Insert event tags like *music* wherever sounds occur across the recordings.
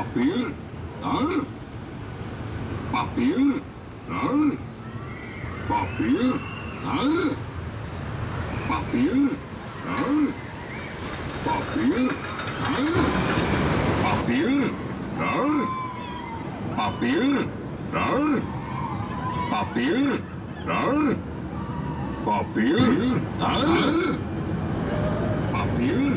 Papir? Hein? Papir? Hein? Papir? Hein? Papir? Hein? Papir? Hein? Papir? Hein? Papir? Hein? Papir? Hein? Papir? Hein? Papier?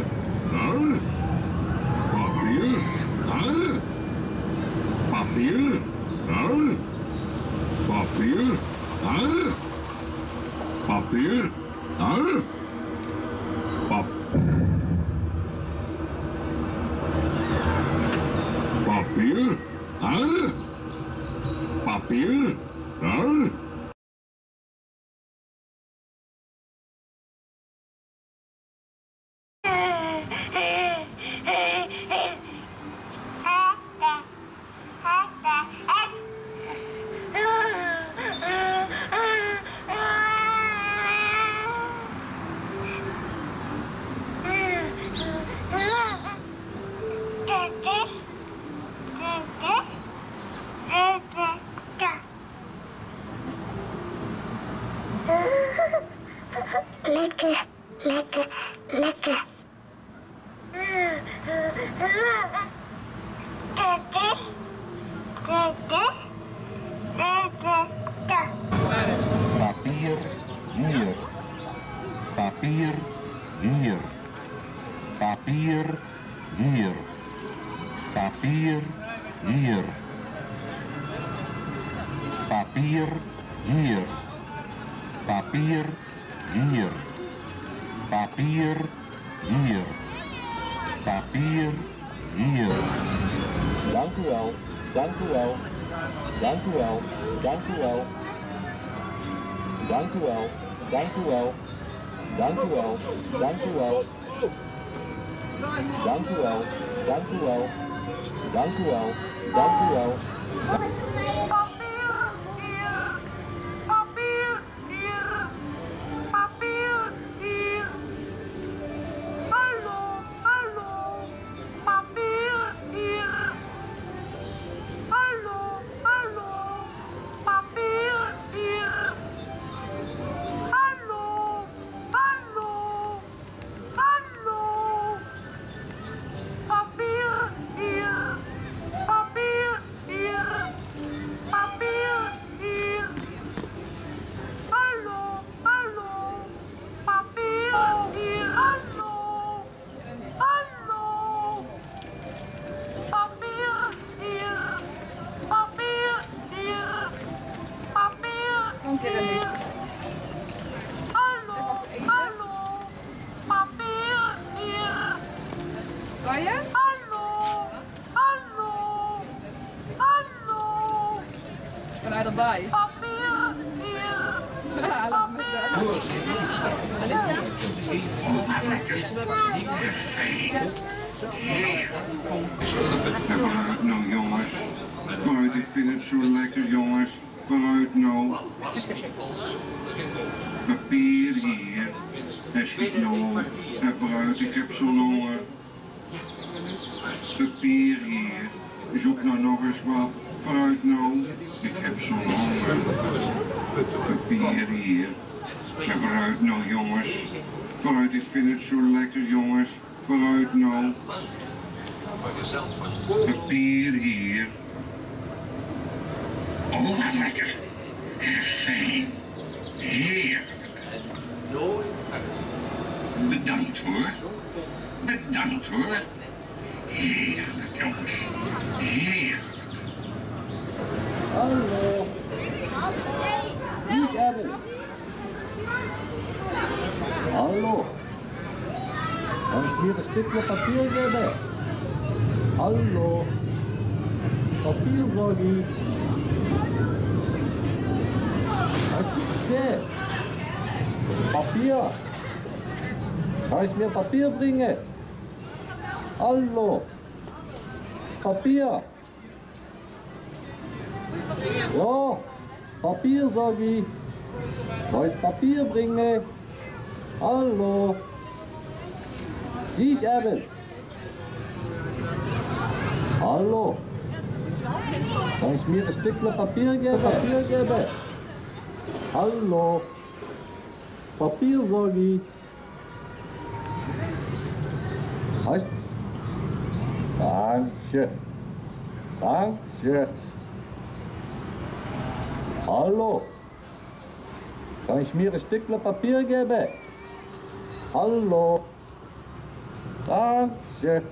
纸啊，把纸啊。bier, bier. Dank u wel, dank u wel, dank u wel, dank u wel. Dank u wel, dank u wel, dank u wel, dank u wel. Dank u wel, dank u wel, dank u wel, dank u wel. Vooruit nou jongens. Vooruit, ik vind het zo lekker jongens. Vooruit nou. Papier hier. En schiet nou. En vooruit, ik heb zo'n honger. Papier hier. Zoek nou nog eens wat. Vooruit nou. Ik heb zo'n honger. Papier hier. En vooruit nou jongens. Vooruit, ik vind het zo lekker jongens. Vooruit nou. Papier hier. Oh, wat lekker. En fijn. Heerlijk. Bedankt hoor. Bedankt hoor. Heerlijk jongens. Heerlijk. Hallo. Niet hebben. Hallo. Kan ich hier een stukje papier hebben? Hallo. Papier, Sorgi. Was gibt's hier? Papier. Kann ich mir Papier bringen? Hallo. Papier. Ja, Papier, sag ich. Ich Papier bringen? Hallo. Sieh ich etwas? Hallo? Kann ich mir ein Stückchen Papier geben? Papier gebe. Hallo? Papier, sag ich. Heißt? Danke. Danke. Hallo? Kann ich mir ein Stückchen Papier geben? Hallo? Danke.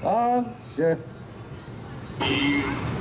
Danke. Thank you.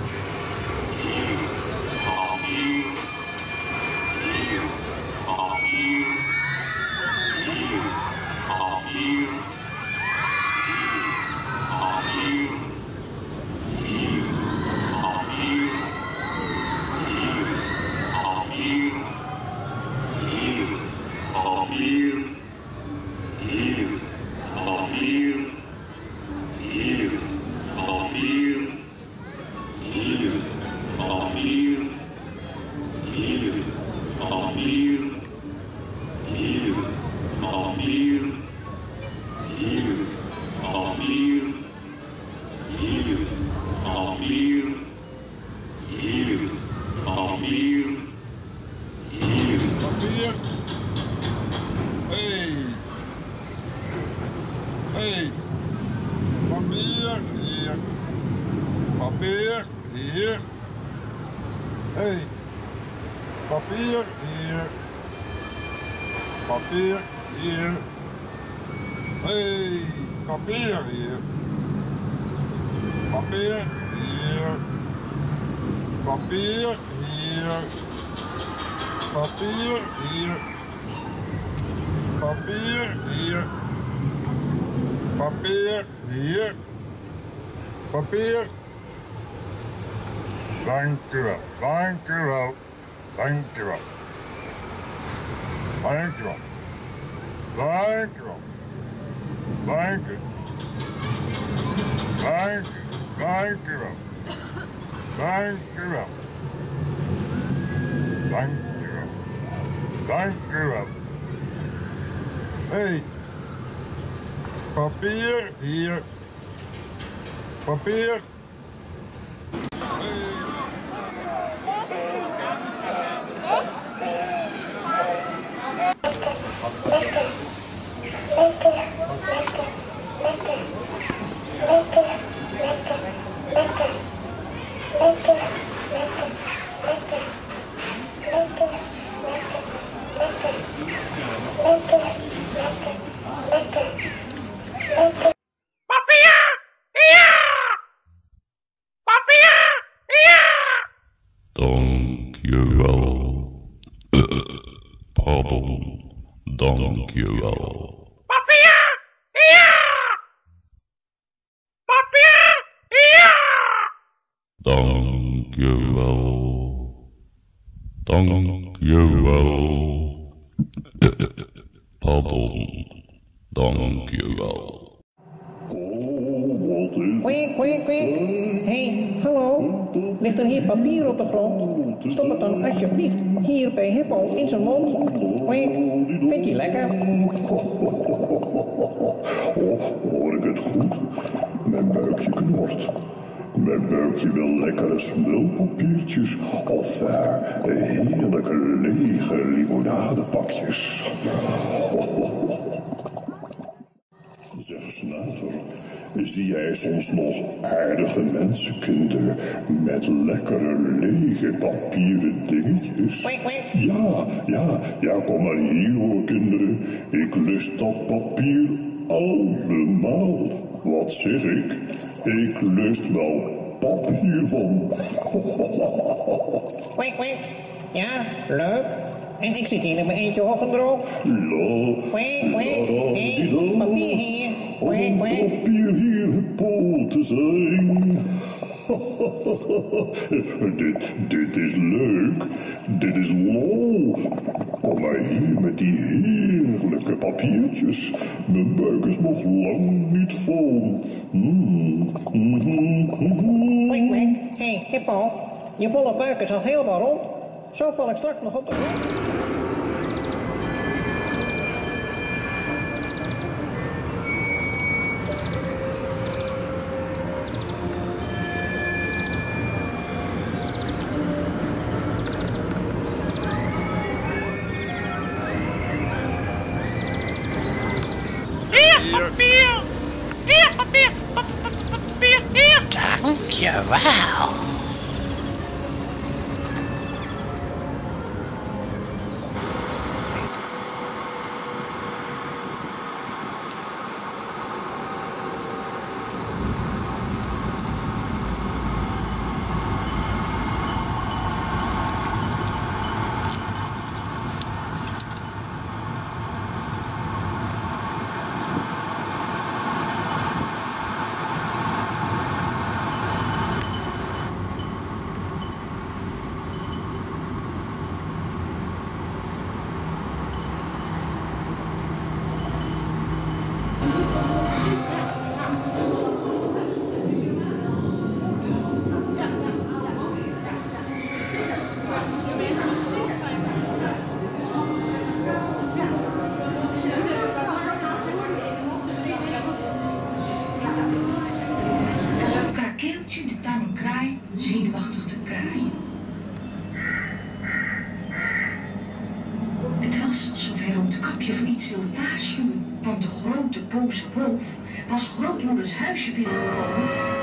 Papier here. Hey, papier here. Papier here. Papier here. Papier here. Papier here. Papier here. Copy here. Thank you. Thank you. Thank you. U wel. Dank u wel. Dank u wel. Hey. Papier hier. Papier. Thank you. Dankjewel. Dankjewel. Pardon. Dankjewel. Kwik, kwik, kwik. Hé, hey, hallo. Ligt er hier papier op de grond? Stop het dan alsjeblieft hier bij Hippo in zijn mond. Kwik, vindt hij lekker? Hoor ik het goed? Mijn buikje knort. Mijn buikje wil lekkere smulpapiertjes of eh, heerlijke lege limonadepakjes. *laughs* Zeg Snater, zie jij soms nog aardige mensenkinderen met lekkere lege papieren dingetjes? Ja, ja, ja, kom maar hier hoor kinderen. Ik lust dat papier allemaal. Wat zeg ik? Ik lust wel papier van. Kwik, kwik. Ja, leuk. En ik zit hier in mijn eentje hoog en droog. La, Kwik, kwik. Hé, hey, papier hier. een kwik. papier hier gepol te zijn. *laughs* dit, dit is leuk. Dit is lol. Kom maar hier met die heerlijke papiertjes. Mijn buik is nog lang niet vol. Kwik. Hé, hey. Je bolle buik is al helemaal rond. Zo val ik straks nog op de grond. Here. Here. Here. Was alsof hij Roodkapje voor iets wilde waarschuwen, want de grote boze wolf was grootmoeders huisje binnengekomen